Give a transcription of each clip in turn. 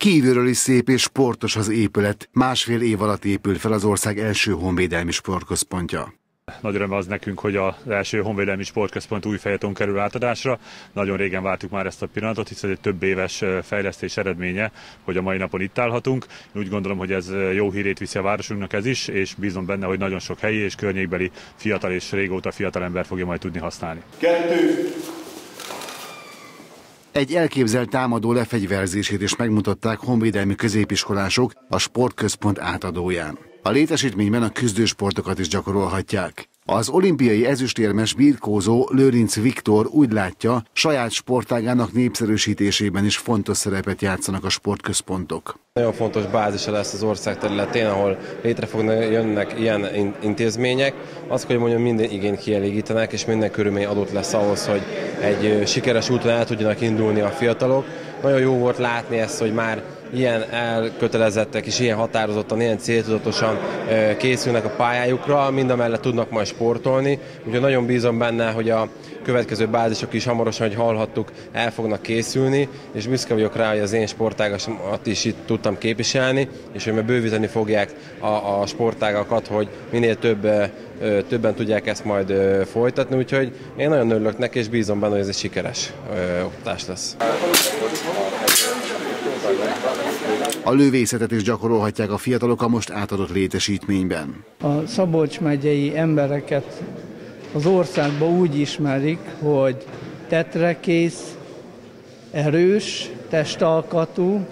Kívülről is szép és sportos az épület. Másfél év alatt épült fel az ország első honvédelmi sportközpontja. Nagy öröm az nekünk, hogy az első honvédelmi sportközpont új fejeton kerül átadásra. Nagyon régen vártuk már ezt a pillanatot, hiszen egy több éves fejlesztés eredménye, hogy a mai napon itt állhatunk. Én úgy gondolom, hogy ez jó hírét viszi a városunknak ez is, és bízom benne, hogy nagyon sok helyi és környékbeli fiatal és régóta fiatal ember fogja majd tudni használni. Kettő, egy elképzelt támadó lefegyverzését is megmutatták honvédelmi középiskolások a sportközpont átadóján. A létesítményben a küzdősportokat is gyakorolhatják. Az olimpiai ezüstérmes birkózó Lőrinc Viktor úgy látja, saját sportágának népszerűsítésében is fontos szerepet játszanak a sportközpontok. Nagyon fontos bázisa lesz az ország területén, ahol létre fognak jönnek ilyen intézmények. Azt, hogy mondjam, minden igényt kielégítenek, és minden körülmény adott lesz ahhoz, hogy egy sikeres úton el tudjanak indulni a fiatalok. Nagyon jó volt látni ezt, hogy már ilyen elkötelezettek és ilyen határozottan, ilyen céltudatosan készülnek a pályájukra, mind a mellett tudnak majd sportolni. Úgyhogy nagyon bízom benne, hogy a következő bázisok is hamarosan, hogy hallhattuk, el fognak készülni, és büszke vagyok rá, hogy az én sportágamat is itt tudtam képviselni, és hogy bővíteni fogják a, a sportágakat, hogy minél több, többen tudják ezt majd folytatni, úgyhogy én nagyon örülök neki, és bízom benne, hogy ez egy sikeres oktatás lesz. A lövészetet is gyakorolhatják a fiatalok a most átadott létesítményben. A Szabolcs megyei embereket az országban úgy ismerik, hogy tetrekész, erős, testalkatú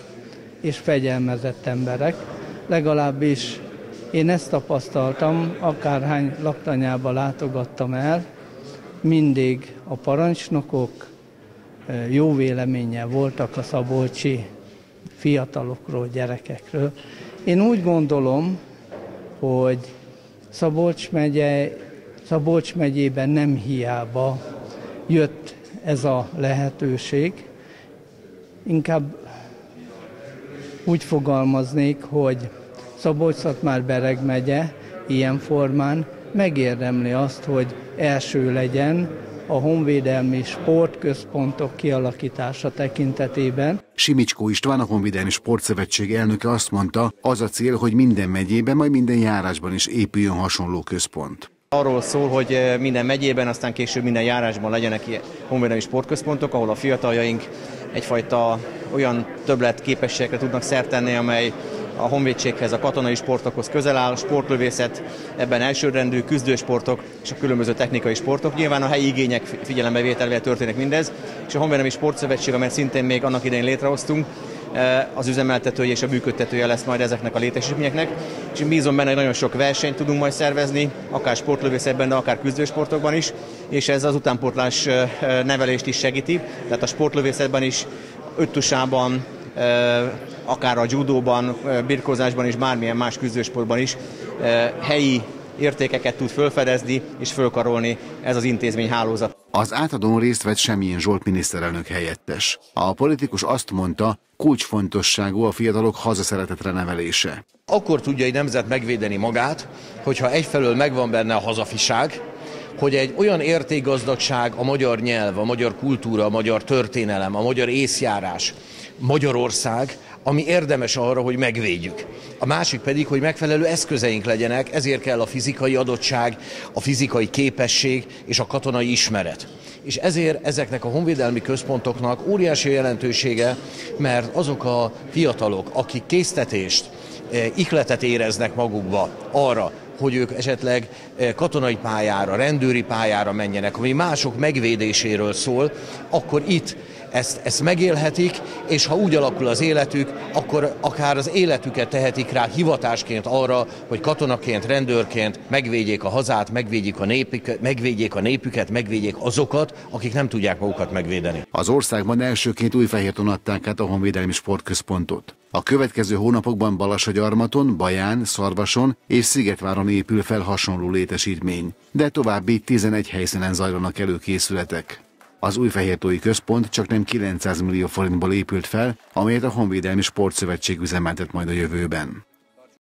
és fegyelmezett emberek. Legalábbis én ezt tapasztaltam, akárhány laktanyába látogattam el, mindig a parancsnokok jó véleménnyel voltak a szabolcsi fiatalokról, gyerekekről. Én úgy gondolom, hogy Szabolcs, megye, Szabolcs megyében nem hiába jött ez a lehetőség. Inkább úgy fogalmaznék, hogy Szabolcs-Szatmár-Bereg megye ilyen formán megérdemli azt, hogy első legyen a honvédelmi sportközpontok kialakítása tekintetében. Simicskó István, a Honvédelmi Sportszövetség elnöke azt mondta, az a cél, hogy minden megyében, majd minden járásban is épüljön hasonló központ. Arról szól, hogy eh, minden megyében, aztán később minden járásban legyenek honvédelmi sportközpontok, ahol a fiataljaink egyfajta olyan többlet képességekre tudnak szert tenni, amely a honvédséghez, a katonai sportokhoz közel áll, sportlövészet, ebben elsőrendű küzdősportok és a különböző technikai sportok. Nyilván a helyi igények figyelembevételével történik mindez, és a Honvédelmi Sportszövetség, amelyet szintén még annak idején létrehoztunk, eh, az üzemeltetője és a működtetője lesz majd ezeknek a létesítményeknek, és bízom benne, hogy nagyon sok versenyt tudunk majd szervezni, akár sportlövészetben, de akár küzdősportokban is, és ez az utánpótlás eh, nevelést is segíti, tehát a sportlövészetben is, öttusában, akár a judóban, birkózásban és bármilyen más küzdősportban is helyi értékeket tud felfedezni és fölkarolni ez az intézmény hálózat. Az átadón részt vett Semmilyen Zsolt miniszterelnök helyettes. A politikus azt mondta, kulcsfontosságú a fiatalok hazaszeretetre nevelése. Akkor tudja egy nemzet megvédeni magát, hogyha egyfelől megvan benne a hazafiság, hogy egy olyan értékgazdagság a magyar nyelv, a magyar kultúra, a magyar történelem, a magyar észjárás, Magyarország, ami érdemes arra, hogy megvédjük. A másik pedig, hogy megfelelő eszközeink legyenek, ezért kell a fizikai adottság, a fizikai képesség és a katonai ismeret. És ezért ezeknek a honvédelmi központoknak óriási jelentősége, mert azok a fiatalok, akik késztetést, eh, ikletet éreznek magukba arra, hogy ők esetleg eh, katonai pályára, rendőri pályára menjenek, ami mások megvédéséről szól, akkor itt ezt, ezt megélhetik, és ha úgy alakul az életük, akkor akár az életüket tehetik rá hivatásként arra, hogy katonaként, rendőrként megvédjék a hazát, megvédjék a, népük, megvédjék a népüket, megvédjék azokat, akik nem tudják magukat megvédeni. Az országban elsőként Újfehérton adták át a Honvédelmi Sportközpontot. A következő hónapokban Balasagyarmaton, Baján, Szarvason és Szigetváron épül fel hasonló létesítmény, de további 11 helyszínen zajlanak előkészületek. Az Újfehértói Központ csak nem 900 millió forintból épült fel, amelyet a Honvédelmi Sportszövetség üzemeltet majd a jövőben.